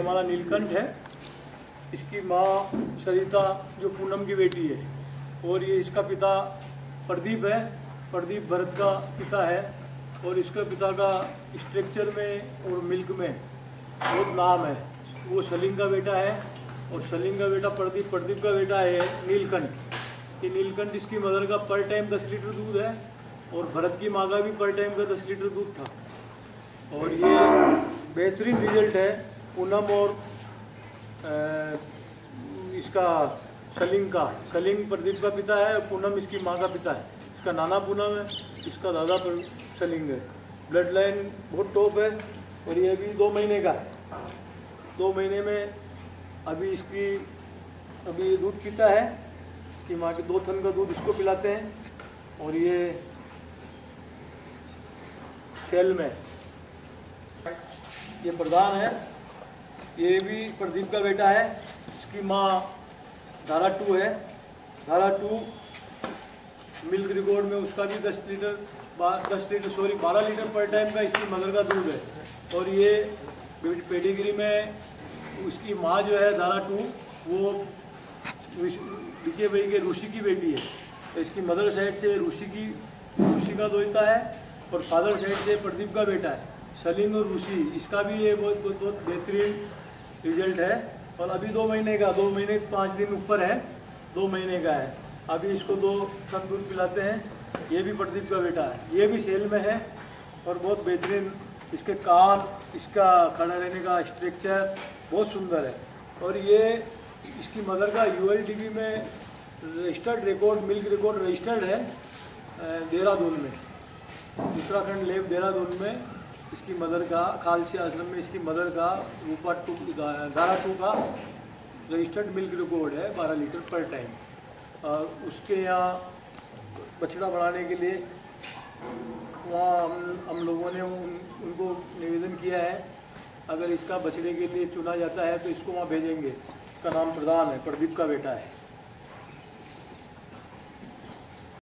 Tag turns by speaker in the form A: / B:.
A: हमारा नीलकंठ है। इसकी माँ सरिता, जो पूनम की बेटी है, और ये इसका पिता प्रदीप है। प्रदीप भरत का पिता है, और इसका पिता का स्ट्रक्चर में और मिल्क में बहुत नाम है। वो सलीम का बेटा है, और सलीम का बेटा प्रदीप प्रदीप का बेटा है नीलकंठ। ये नीलकंठ इसकी मदर का पर टाइम दस लीटर दूध है, और भरत की माँ का भी पर टाइम का दस लीटर दूध था। और ये बेहतरीन रिज़ल्ट है। पूनम और इसका सलीम का सलीम प्रदीप का पिता है और पूनम इसकी माँ का पिता है। इसका नाना पूनम है, इसका दादा सलीम है। ब्लड लाइन बहुत टॉप है और ये अभी दो महीने का है। दो महीने में अभी इसकी, अभी ये दूध पीता है। इसकी माँ के दो थन का दूध इसको पिलाते हैं और ये सेल में ये प्रधान है। ये भी प्रदीप का बेटा है, इसकी माँ धारा टू है। धारा टू मिल्क रिकॉर्ड में उसका भी दस लीटर दस लीटर, सॉरी, बारह लीटर पर टाइम का इसकी मदर का दूध है। और ये पेडिग्री में उसकी माँ जो है धारा टू, वो विजय भाई के ऋषि की बेटी है। इसकी मदर साइड से ऋषि की, ऋषि का दोता है और फादर साइड से प्रदीप का बेटा है। सलीम और ऋषि, इसका भी ये बहुत बहुत बेहतरीन रिज़ल्ट है। और अभी दो महीने का, दो महीने पाँच दिन ऊपर है, दो महीने का है। अभी इसको दो कम दूध पिलाते हैं, ये भी प्रदीप का बेटा है। ये भी सेल में है और बहुत बेहतरीन इसके कान, इसका खड़ा रहने का स्ट्रक्चर बहुत सुंदर है। और ये इसकी मदर का यू में registered record milk record registered है देहरादून में। उत्तराखंड लेब देहरादून में इसकी मदर का खालसी आश्रम में इसकी मदर का रूपा टू धारा टू का रजिस्टर्ड मिल्क रिकॉर्ड है बारह लीटर पर टाइम और उसके यहाँ बछड़ा बढ़ाने के लिए वहाँ हम हम लोगों ने उन, उनको निवेदन किया है अगर इसका बछड़े के लिए चुना जाता है तो इसको वहाँ भेजेंगे। इसका नाम प्रधान है प्रदीप का बेटा है।